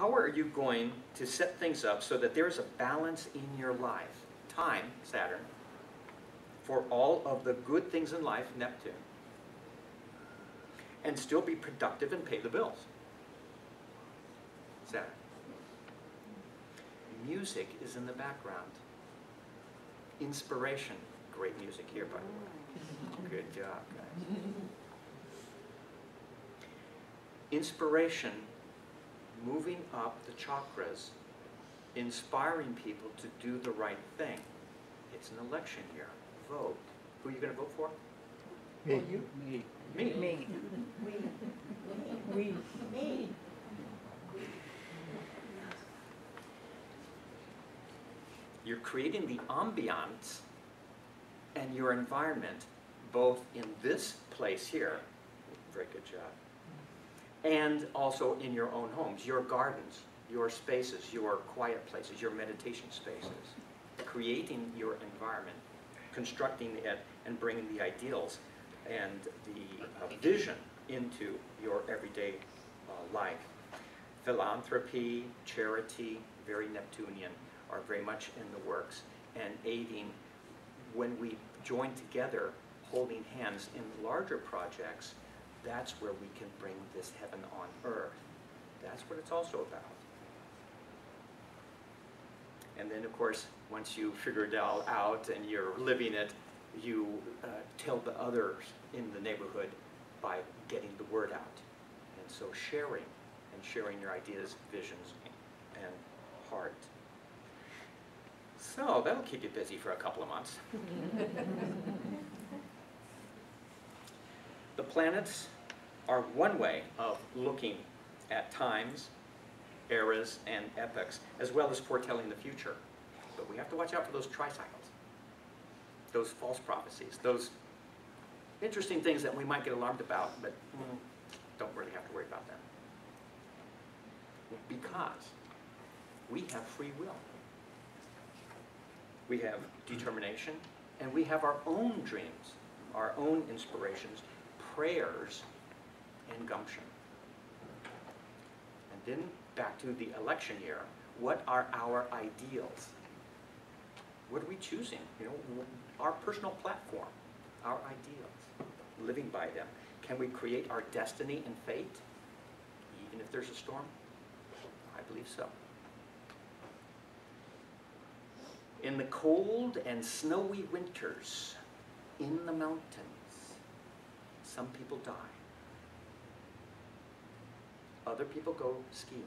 how are you going to set things up so that there's a balance in your life? Time, Saturn, for all of the good things in life, Neptune, and still be productive and pay the bills. Saturn. Music is in the background. Inspiration, great music here, by the way. Good job, guys. Inspiration, moving up the chakras, inspiring people to do the right thing. It's an election year. Vote. Who are you going to vote for? Oh, Me. Me. Me. Me. We. Me. You're creating the ambiance and your environment, both in this place here, very good job, and also in your own homes, your gardens, your spaces, your quiet places, your meditation spaces. Creating your environment, constructing it, and bringing the ideals and the uh, vision into your everyday uh, life. Philanthropy, charity, very Neptunian, are very much in the works and aiding when we join together, holding hands in larger projects, that's where we can bring this heaven on earth. That's what it's also about. And then, of course, once you figure it all out and you're living it, you uh, tell the others in the neighborhood by getting the word out. And so sharing, and sharing your ideas, visions, and heart. So that'll keep you busy for a couple of months. the planets are one way of looking at times, eras, and epochs, as well as foretelling the future. But we have to watch out for those tricycles, those false prophecies, those interesting things that we might get alarmed about, but mm, don't really have to worry about them. Because we have free will. We have determination, and we have our own dreams, our own inspirations, prayers, and gumption. And then back to the election year, what are our ideals? What are we choosing? You know, our personal platform, our ideals, living by them. Can we create our destiny and fate, even if there's a storm? I believe so. In the cold and snowy winters, in the mountains, some people die. Other people go skiing.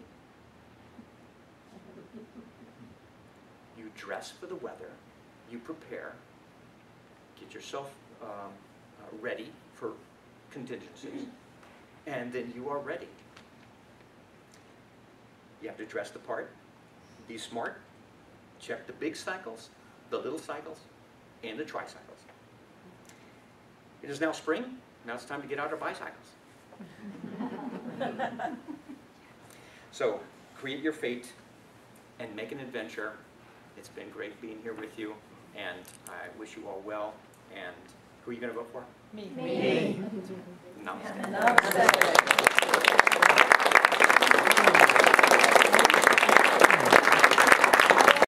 You dress for the weather, you prepare, get yourself um, uh, ready for contingencies, and then you are ready. You have to dress the part, be smart, check the big cycles, the little cycles, and the tricycles. It is now spring, now it's time to get out our bicycles. so, create your fate and make an adventure. It's been great being here with you, and I wish you all well. And who are you going to vote for? Me. Me. Namaste. Namaste.